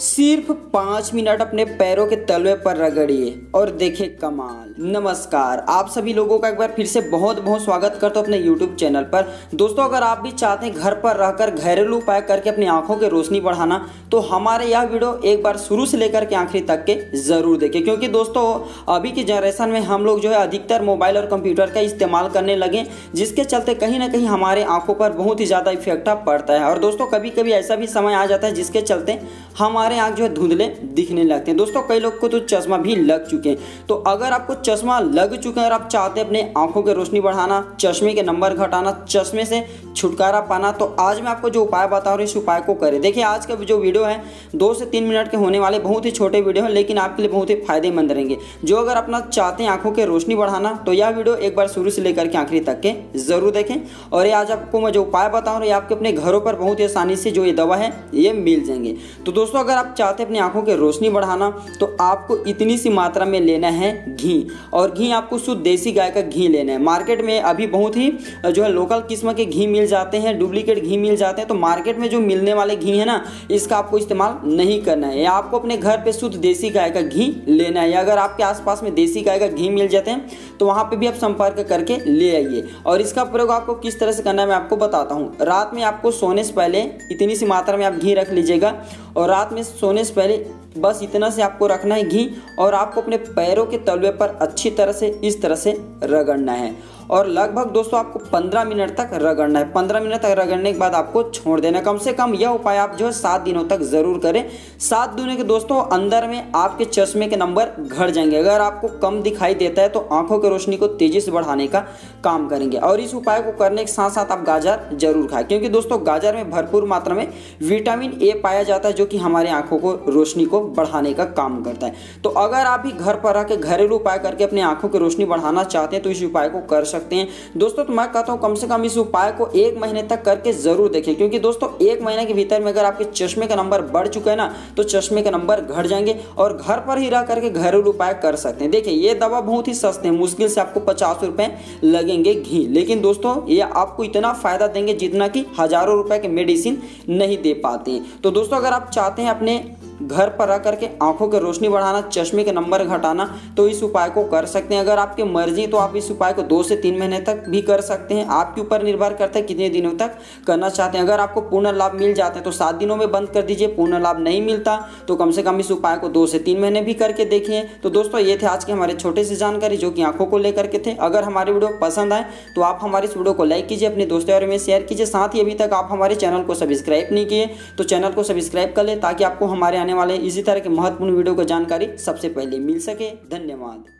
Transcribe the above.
सिर्फ़ पाँच मिनट अपने पैरों के तलवे पर रगड़िए और देखे कमाल। नमस्कार, आप सभी लोगों का एक बार फिर से बहुत बहुत स्वागत करता हूँ अपने YouTube चैनल पर। दोस्तों, अगर आप भी चाहते हैं घर पर रहकर घरेलू उपाय करके अपनी आँखों की रोशनी बढ़ाना तो हमारे यह वीडियो एक बार शुरू से लेकर के आखिरी तक के ज़रूर देखें क्योंकि दोस्तों, अभी की जनरेशन में हम लोग जो है अधिकतर मोबाइल और कंप्यूटर का इस्तेमाल करने लगे, जिसके चलते कहीं ना कहीं हमारे आँखों पर बहुत ही ज़्यादा इफ़ेक्ट पड़ता है। और दोस्तों कभी कभी ऐसा भी समय आ जाता है जिसके चलते हमारे आँख जो है धुंधले दिखने लगते हैं। दोस्तों, कई लोग को तो चश्मा भी लग चुके हैं। तो अगर आपको चश्मा लग चुका है और आप चाहते हैं अपने आँखों की रोशनी बढ़ाना, चश्मे के नंबर घटाना, चश्मे से छुटकारा पाना तो आज मैं आपको जो उपाय बता रहा हूँ, इस उपाय को करें। देखिए, आज का जो वीडियो है, दो से तीन मिनट के होने वाले, बहुत ही छोटे वीडियो हैं, लेकिन आपके लिए बहुत ही फ़ायदेमंद रहेंगे। जो अगर अपना चाहते हैं आँखों की रोशनी बढ़ाना तो यह वीडियो एक बार शुरू से लेकर के आखिरी तक के ज़रूर देखें। और ये आज आपको मैं जो उपाय बता रहा हूँ, ये आपके अपने घरों पर बहुत ही आसानी से जो ये दवा है, ये मिल जाएँगे। तो दोस्तों, अगर आप चाहते हैं अपनी आँखों की रोशनी बढ़ाना तो आपको इतनी सी मात्रा में लेना है घी। और घी आपको शुद्ध देसी गाय का घी लेना है। मार्केट में अभी बहुत ही, जो है लोकल किस्म के घी मिल जाते हैं, डुप्लीकेट घी मिल जाते हैं तो मार्केट में जो मिलने वाले घी है ना, इसका आपको इस्तेमाल नहीं करना है। आपको अपने घर पे शुद्ध देसी गाय का घी लेना है अगर आपके आसपास में देसी गाय का घी मिल जाते हैं तो वहाँ पर भी आप संपर्क करके ले आइए। और इसका प्रयोग आपको किस तरह से करना है मैं आपको बताता हूँ। रात में आपको सोने से पहले इतनी सी मात्रा में आप घी रख लीजिएगा, और रात में सोने से पहले बस इतना से आपको रखना है घी और आपको अपने पैरों के तलवे पर अच्छी तरह से, इस तरह से रगड़ना है। और लगभग दोस्तों आपको 15 मिनट तक रगड़ना है। 15 मिनट तक रगड़ने के बाद आपको छोड़ देना कम से कम यह उपाय आप जो है सात दिनों तक ज़रूर करें। सात दिनों के दोस्तों अंदर में आपके चश्मे के नंबर घट जाएँगे। अगर आपको कम दिखाई देता है तो आँखों की रोशनी को तेज़ी से बढ़ाने का काम करेंगे। और इस उपाय को करने के साथ साथ आप गाजर ज़रूर खाएँ, क्योंकि दोस्तों गाजर में भरपूर मात्रा में विटामिन ए पाया जाता है, जो कि हमारे आँखों को रोशनी को बढ़ाने का काम करता है। तो अगर आप भी घर पर रह के घरेलू उपाय करके अपनी आँखों की रोशनी बढ़ाना चाहते हैं तो इस उपाय को कर सकते हैं। दोस्तों तो मैं कहता हूँ, कम से कम इस उपाय को एक महीने तक करके ज़रूर देखें, क्योंकि दोस्तों, एक महीने के भीतर में अगर आपके चश्मे का नंबर बढ़ चुका है ना तो चश्मे का नंबर घट जाएँगे और घर पर ही रह करके घरेलू उपाय कर सकते हैं। देखिए, ये दवा बहुत ही सस्ते हैं, मुश्किल से आपको पचास रुपए लगेंगे घी। लेकिन दोस्तों, ये आपको इतना फ़ायदा देंगे जितना कि हज़ारों रुपए के मेडिसिन नहीं दे पाते। तो दोस्तों, अगर आप चाहते हैं अपने घर पर रह करके आँखों की रोशनी बढ़ाना, चश्मे के नंबर घटाना तो इस उपाय को कर सकते हैं। अगर आपकी मर्ज़ी तो आप इस उपाय को दो से तीन महीने तक भी कर सकते हैं। आपके ऊपर निर्भर करता है कितने दिनों तक करना चाहते हैं। अगर आपको पूर्ण लाभ मिल जाता है तो सात दिनों में बंद कर दीजिए। पूर्ण लाभ नहीं मिलता तो कम से कम इस उपाय को दो से तीन महीने भी करके देखिए। तो दोस्तों, ये थे आज के हमारे छोटे से जानकारी, जो कि आँखों को लेकर के थे। अगर हमारे वीडियो पसंद आए तो आप हमारे इस वीडियो को लाइक कीजिए, अपने दोस्तों और में शेयर कीजिए। साथ ही अभी तक आप हमारे चैनल को सब्सक्राइब नहीं किए तो चैनल को सब्सक्राइब कर ले, ताकि आपको हमारे आने वाले इसी तरह के महत्वपूर्ण वीडियो को जानकारी सबसे पहले मिल सके। धन्यवाद।